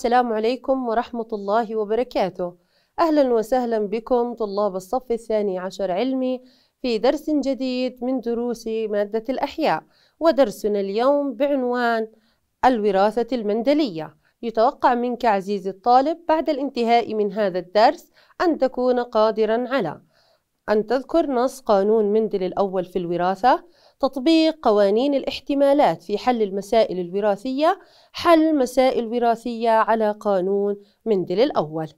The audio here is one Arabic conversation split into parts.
السلام عليكم ورحمة الله وبركاته. أهلا وسهلا بكم طلاب الصف الثاني عشر علمي في درس جديد من دروس مادة الأحياء ودرسنا اليوم بعنوان الوراثة المندلية. يتوقع منك عزيزي الطالب بعد الانتهاء من هذا الدرس أن تكون قادرا على أن تذكر نص قانون مندل الأول في الوراثة تطبيق قوانين الاحتمالات في حل المسائل الوراثية حل مسائل وراثية على قانون مندل الأول.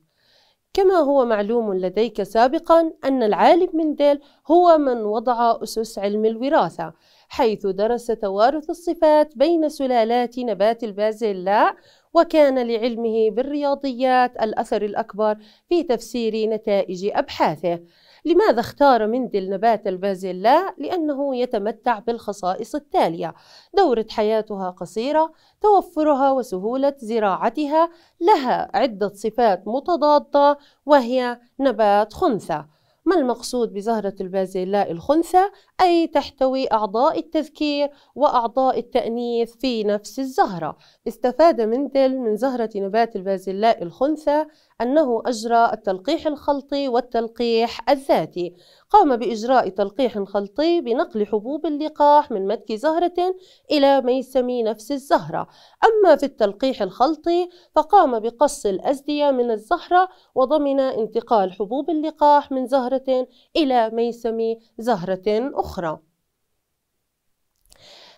كما هو معلوم لديك سابقا أن العالم مندل هو من وضع أسس علم الوراثة حيث درس توارث الصفات بين سلالات نبات البازلاء وكان لعلمه بالرياضيات الأثر الأكبر في تفسير نتائج أبحاثه. لماذا اختار مندل نبات البازلاء؟ لأنه يتمتع بالخصائص التالية دورة حياتها قصيرة توفرها وسهولة زراعتها لها عدة صفات متضادة وهي نبات خنثى ما المقصود بزهرة البازلاء الخنثى؟ أي تحتوي أعضاء التذكير وأعضاء التأنيث في نفس الزهرة استفاد مندل من زهرة نبات البازلاء الخنثى أنه أجرى التلقيح الخلطي والتلقيح الذاتي. قام بإجراء تلقيح خلطي بنقل حبوب اللقاح من متك زهرة إلى ميسم نفس الزهرة. أما في التلقيح الخلطي فقام بقص الأزدية من الزهرة وضمن انتقال حبوب اللقاح من زهرة إلى ميسم زهرة أخرى.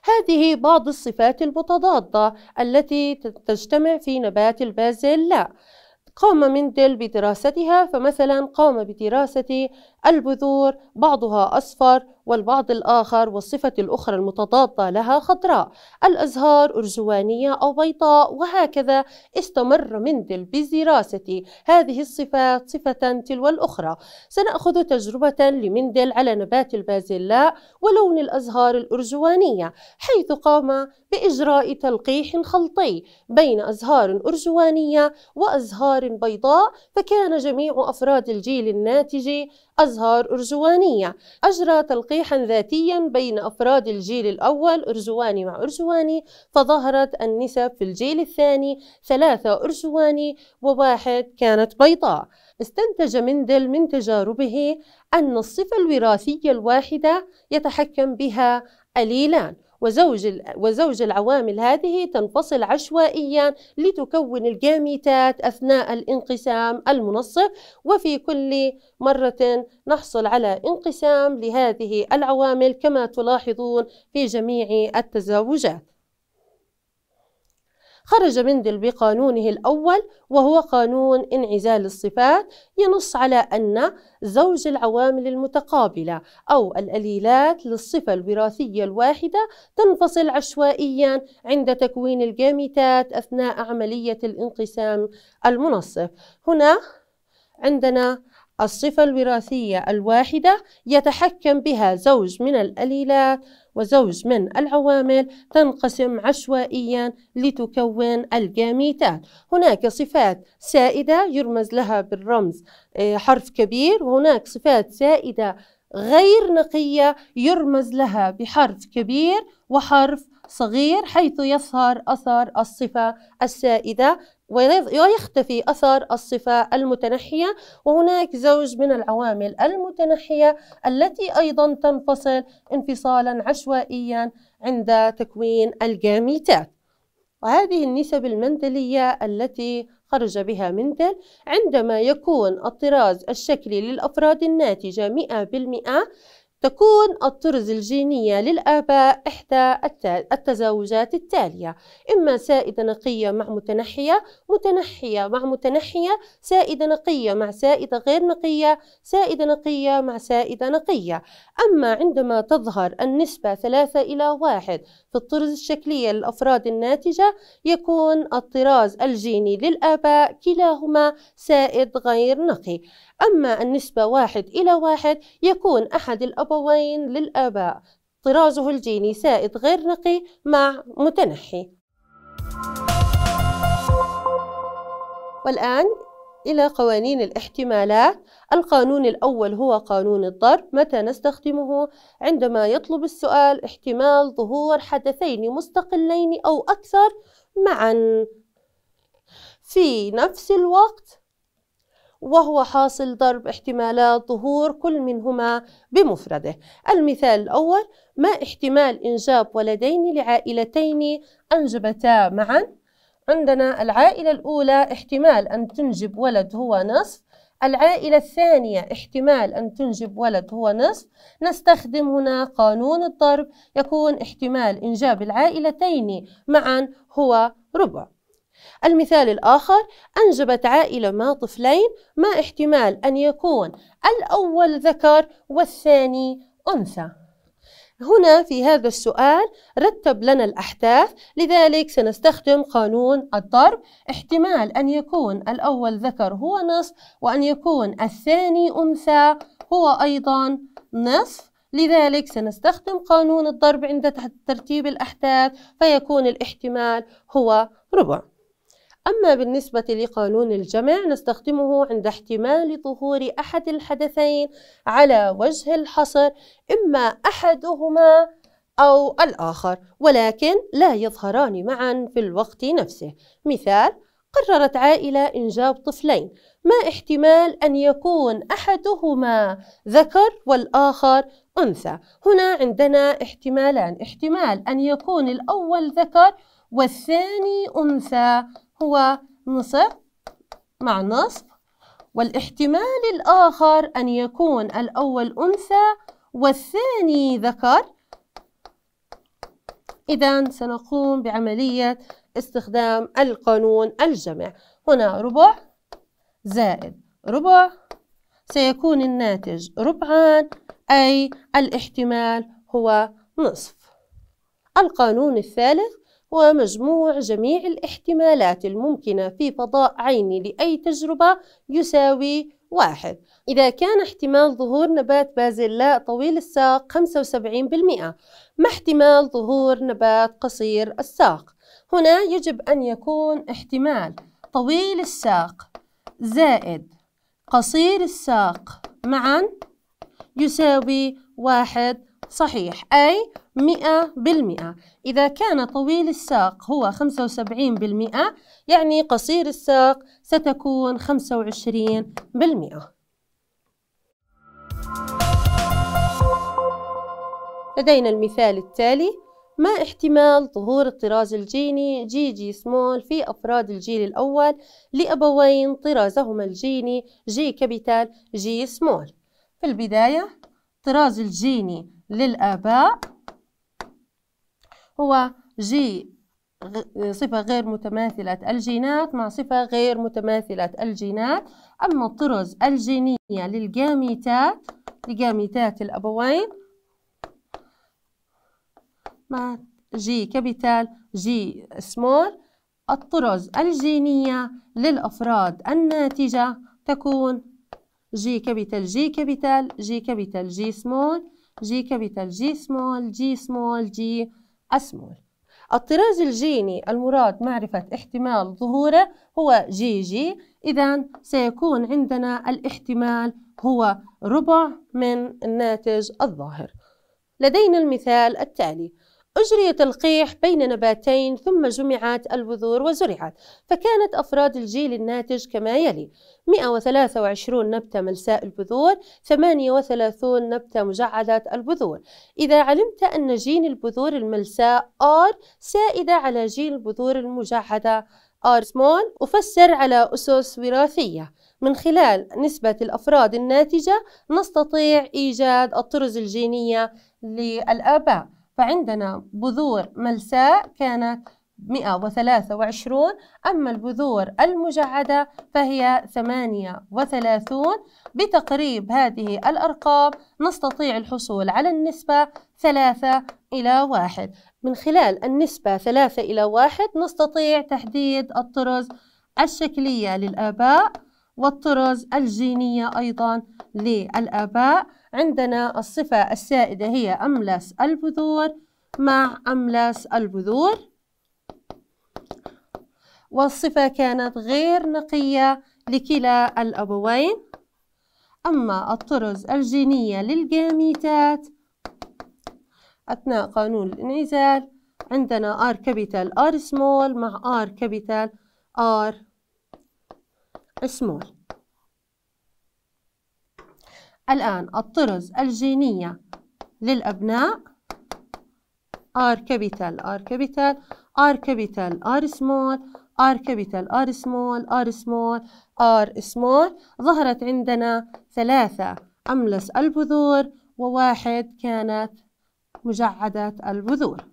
هذه بعض الصفات المتضادة التي تجتمع في نبات البازلاء قام مندل بدراستها فمثلا قام بدراسة البذور بعضها أصفر والبعض الآخر والصفة الأخرى المتضادة لها خضراء. الأزهار أرجوانية أو بيضاء وهكذا استمر مندل بدراسة هذه الصفات صفة تلو الأخرى. سنأخذ تجربة لمندل على نبات البازلاء ولون الأزهار الأرجوانية حيث قام بإجراء تلقيح خلطي بين أزهار أرجوانية وأزهار بيضاء فكان جميع أفراد الجيل الناتج أزهار أرجوانية أجرى تلقيحا ذاتيا بين أفراد الجيل الأول أرجواني مع أرجواني فظهرت النسب في الجيل الثاني ثلاثة أرجواني وواحد كانت بيضاء. استنتج مندل من تجاربه أن الصفة الوراثية الواحدة يتحكم بها أليلان. وزوج وزوج العوامل هذه تنفصل عشوائيا لتكون الجاميتات أثناء الانقسام المنصف وفي كل مرة نحصل على انقسام لهذه العوامل كما تلاحظون في جميع التزاوجات. خرج مندل بقانونه الأول وهو قانون انعزال الصفات ينص على أن زوج العوامل المتقابلة أو الأليلات للصفة الوراثية الواحدة تنفصل عشوائيا عند تكوين الجاميتات أثناء عملية الانقسام المنصف. هنا عندنا الصفة الوراثية الواحدة يتحكم بها زوج من الأليلات وزوج من العوامل تنقسم عشوائيا لتكون الجاميتات. هناك صفات سائدة يرمز لها بالرمز آه، حرف كبير. وهناك صفات سائدة غير نقية يرمز لها بحرف كبير وحرف صغير حيث يظهر أثر الصفة السائدة ويختفي أثر الصفة المتنحية. وهناك زوج من العوامل المتنحية التي أيضا تنفصل انفصالا عشوائيا عند تكوين الجاميتات. وهذه النسب المندلية التي خرج بها مندل عندما يكون الطراز الشكلي للأفراد الناتجة 100% تكون الطرز الجينية للآباء إحدى التزاوجات التالية. إما سائدة نقية مع متنحية متنحية مع متنحية سائدة نقية مع سائدة غير نقية سائدة نقية مع سائدة نقية. أما عندما تظهر النسبة ثلاثة إلى واحد في الطرز الشكلية للأفراد الناتجة يكون الطراز الجيني للآباء كلاهما سائد غير نقي. أما النسبة واحد إلى واحد يكون أحد الأبوين للآباء. طرازه الجيني سائد غير نقي مع متنحي. والآن إلى قوانين الاحتمالات. القانون الأول هو قانون الضرب متى نستخدمه؟ عندما يطلب السؤال احتمال ظهور حدثين مستقلين أو أكثر معا. في نفس الوقت وهو حاصل ضرب احتمالات ظهور كل منهما بمفرده. المثال الأول ما احتمال إنجاب ولدين لعائلتين أنجبتا معا؟ عندنا العائلة الأولى احتمال أن تنجب ولد هو نصف العائلة الثانية احتمال أن تنجب ولد هو نصف. نستخدم هنا قانون الضرب يكون احتمال إنجاب العائلتين معا هو ربع. المثال الآخر أنجبت عائلة ما طفلين ما احتمال أن يكون الأول ذكر والثاني أنثى. هنا في هذا السؤال رتب لنا الأحداث لذلك سنستخدم قانون الضرب احتمال أن يكون الأول ذكر هو نصف وأن يكون الثاني أنثى هو أيضا نصف. لذلك سنستخدم قانون الضرب عند ترتيب الأحداث فيكون الاحتمال هو ربع. أما بالنسبة لقانون الجمع نستخدمه عند احتمال ظهور أحد الحدثين على وجه الحصر إما أحدهما أو الآخر ولكن لا يظهران معا في الوقت نفسه. مثال قررت عائلة إنجاب طفلين. ما احتمال أن يكون أحدهما ذكر والآخر أنثى؟ هنا عندنا احتمالان احتمال أن يكون الأول ذكر والثاني أنثى. هو نصف مع نصف والاحتمال الآخر أن يكون الأول أنثى والثاني ذكر. إذا سنقوم بعملية استخدام القانون الجمع هنا ربع زائد ربع سيكون الناتج ربعان أي الاحتمال هو نصف. القانون الثالث ومجموع جميع الاحتمالات الممكنة في فضاء عيني لأي تجربة يساوي واحد. إذا كان احتمال ظهور نبات بازلاء طويل الساق 75% ما احتمال ظهور نبات قصير الساق؟ هنا يجب أن يكون احتمال طويل الساق زائد قصير الساق معا يساوي واحد صحيح أي مئة بالمئة. إذا كان طويل الساق هو خمسة وسبعين بالمئة يعني قصير الساق ستكون خمسة وعشرين بالمئة. لدينا المثال التالي ما احتمال ظهور الطراز الجيني g g small في أفراد الجيل الأول لأبوين طرازهما الجيني G capital g small؟ في البداية الطراز الجيني للآباء هو G صفة غير متماثلة الجينات مع صفة غير متماثلة الجينات. أما الطرز الجينية للجاميتات لجاميتات الأبوين مع G capital g small الطرز الجينية للأفراد الناتجة تكون G capital G capital G capital g small G capital g small g small g small الطراز الجيني المراد معرفة احتمال ظهوره هو جي جي إذا سيكون عندنا الاحتمال هو ربع من الناتج الظاهر. لدينا المثال التالي. أجري تلقيح بين نباتين ثم جمعت البذور وزرعت فكانت أفراد الجيل الناتج كما يلي 123 نبتة ملساء البذور 38 نبتة مجعدة البذور. إذا علمت أن جين البذور الملساء R سائدة على جين البذور المجعدة R small أفسر على أسس وراثية. من خلال نسبة الأفراد الناتجة نستطيع إيجاد الطرز الجينية للآباء. فعندنا بذور ملساء كانت 123 أما البذور المجعدة فهي 38 بتقريب هذه الأرقام نستطيع الحصول على النسبة 3 إلى 1 من خلال النسبة 3 إلى 1 نستطيع تحديد الطرز الشكلية للآباء. والطرز الجينية أيضا للآباء. عندنا الصفة السائدة هي أملس البذور مع أملس البذور. والصفة كانت غير نقية لكلا الأبوين. أما الطرز الجينية للجاميتات أثناء قانون الإنعزال عندنا R capital R small مع R capital R سمول الآن الطرز الجينية للأبناء. R capital R capital R capital R small R capital R small R small R small. ظهرت عندنا ثلاثة أملس البذور وواحد كانت مجعدة البذور.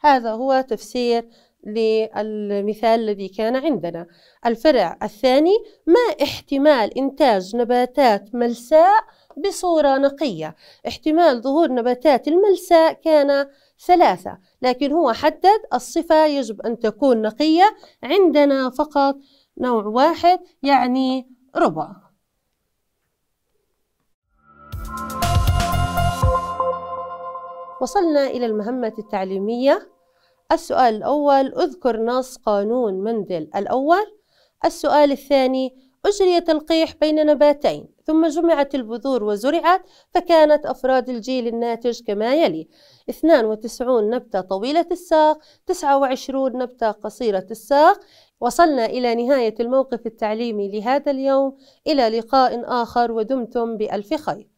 هذا هو تفسير للمثال الذي كان عندنا. الفرع الثاني ما احتمال إنتاج نباتات ملساء بصورة نقية. احتمال ظهور نباتات الملساء كان ثلاثة لكن هو حدد الصفة يجب أن تكون نقية عندنا فقط نوع واحد يعني ربع. وصلنا إلى المهمة التعليمية. السؤال الأول أذكر نص قانون مندل الأول السؤال الثاني أجري تلقيح بين نباتين ثم جمعت البذور وزرعت فكانت أفراد الجيل الناتج كما يلي. 92 نبتة طويلة الساق 29 نبتة قصيرة الساق. وصلنا إلى نهاية الموقف التعليمي لهذا اليوم. إلى لقاء آخر ودمتم بألف خير.